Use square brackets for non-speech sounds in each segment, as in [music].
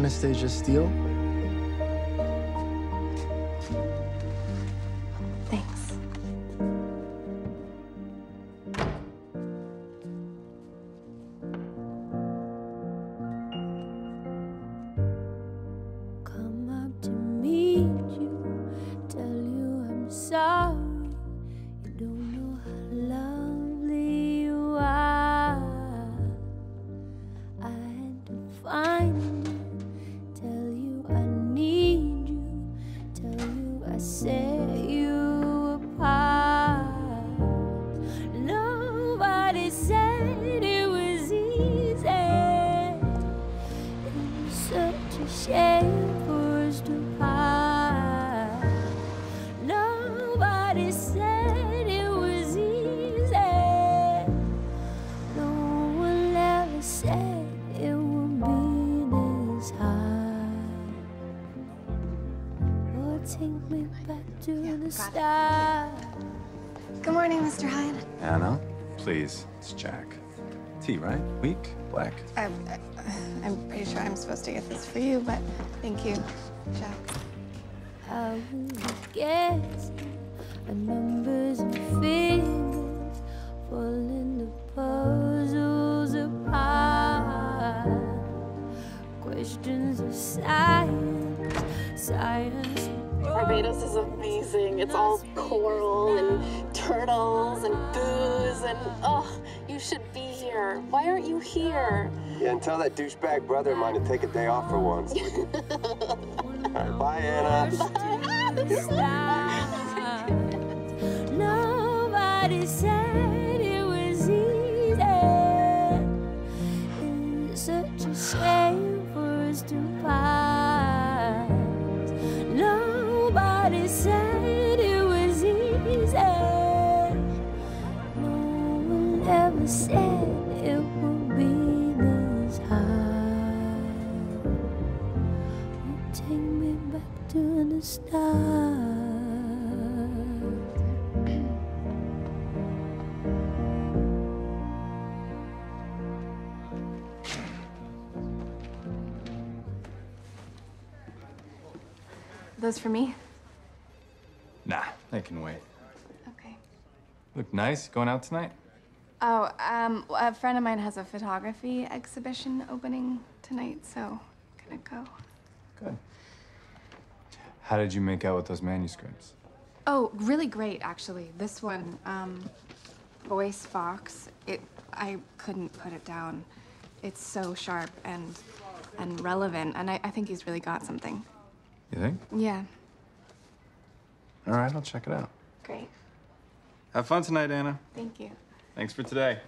Anastasia Steele? Thanks. Come up to meet back to the start. Good morning, Mr. Hyde. Ana, please, it's Jack. Tea, right? Weak? Black? I, I, I'm pretty sure I'm supposed to get this for you, but thank you, Jack. I was guessing at numbers and figures, pulling the puzzles apart. Questions of science, science. Barbados is amazing. It's all coral and turtles and booze and oh, you should be here. Why aren't you here? Yeah, and tell that douchebag brother of mine to take a day off for once. [laughs] All right, bye, Ana. Nobody said Those for me? Nah, they can wait. Okay. Look nice. Going out tonight? Oh, um, a friend of mine has a photography exhibition opening tonight, so I'm gonna go. Good. How did you make out with those manuscripts? Oh, really great, actually. This one, um, Boyce Fox. It, I couldn't put it down. It's so sharp and and relevant, and I, I think he's really got something. You think? Yeah, All right, I'll check it out. great. Have fun tonight, Ana. Thank you. Thanks for today.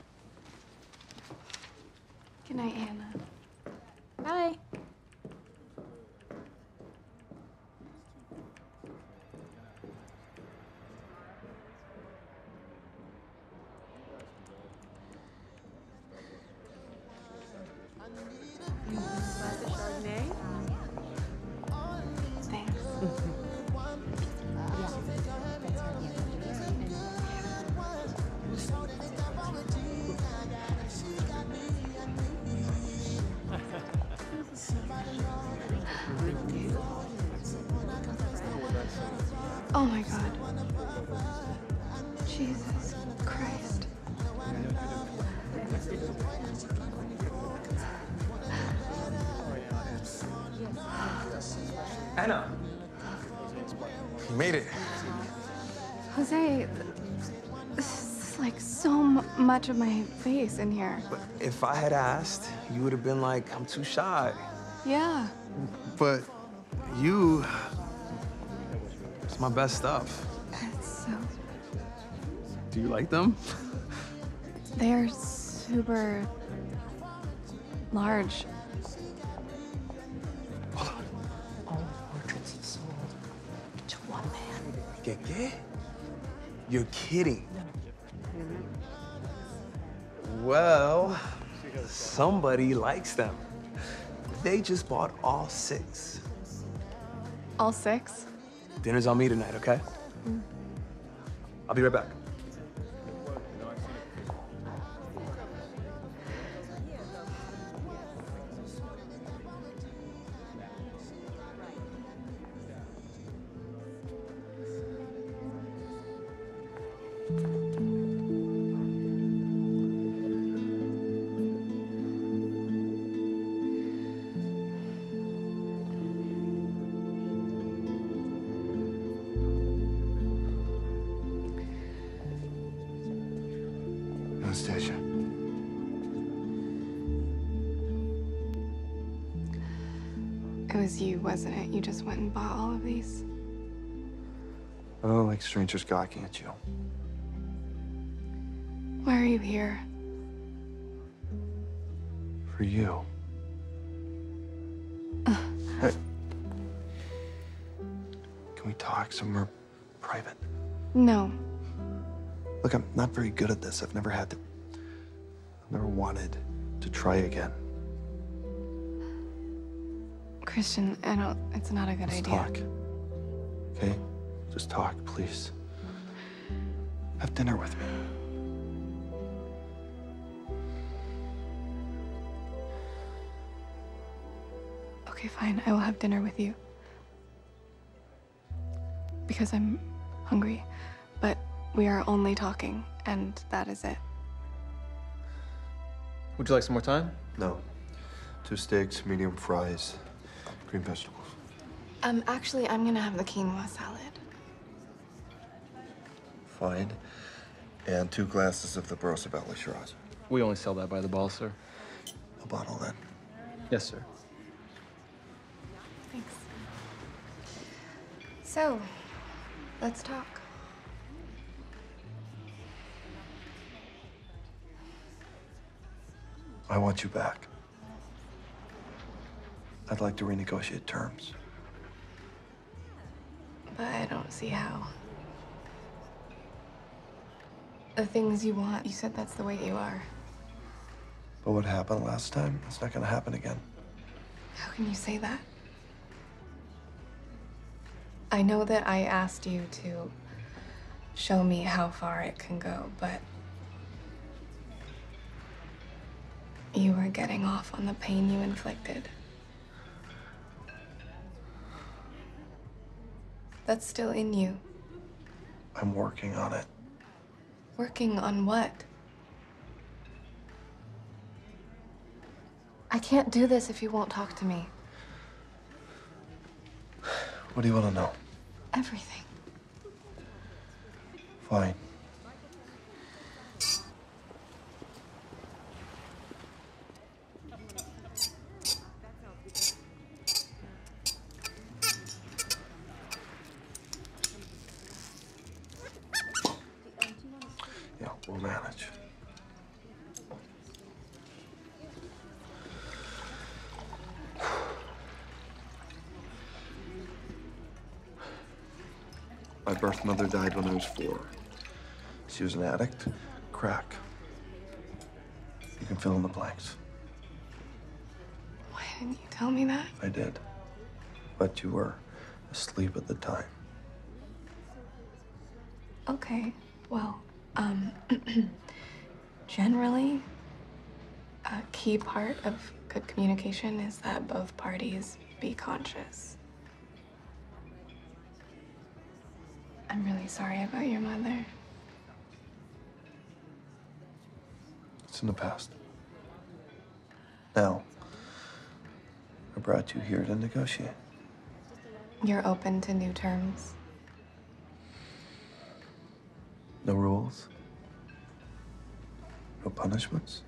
Good night, Ana. Bye. Oh my god. Jesus Christ. Ana! You made it. Jose, this is like so much of my face in here. But If I had asked, you would have been like, I'm too shy. Yeah. But you, it's my best stuff. It's so. Do you like them? They're super large. All portraits have sold to one man. ¿Qué, qué? You're kidding. Well, somebody likes them. They just bought all six. All six? Dinner's on me tonight, okay? Mm. I'll be right back. Anastasia. It was you, wasn't it? You just went and bought all of these? I don't like strangers gawking at you. Why are you here? For you. Hey. Can we talk somewhere private? No. Look, I'm not very good at this. I've never had to. I've never wanted to try again. Christian, I don't. It's not a good Let's idea. talk. Okay? Just talk, please. Have dinner with me. Okay, fine. I will have dinner with you. Because I'm hungry. But we are only talking, and that is it. Would you like some more time? No. Two steaks, medium fries, green vegetables. Um, actually, I'm gonna have the quinoa salad. Fine. And two glasses of the Barossa Valley Shiraz. We only sell that by the ball, sir. A bottle then. Yes, sir. Thanks. So, let's talk. I want you back. I'd like to renegotiate terms. But I don't see how. The things you want, you said that's the way you are. But what happened last time, it's not gonna happen again. How can you say that? I know that I asked you to show me how far it can go, but you were getting off on the pain you inflicted. That's still in you. I'm working on it. Working on what? I can't do this if you won't talk to me. What do you want to know? Everything. Fine. Yeah, we'll manage. My birth mother died when I was four. She was an addict, crack. You can fill in the blanks. Why didn't you tell me that? I did. But you were asleep at the time. Okay, well, um, [clears throat] generally, a key part of good communication is that both parties be conscious. I'm really sorry about your mother. It's in the past. Now, I brought you here to negotiate. You're open to new terms. No rules. No punishments.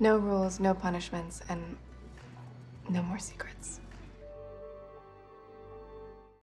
No rules, no punishments, and no more secrets.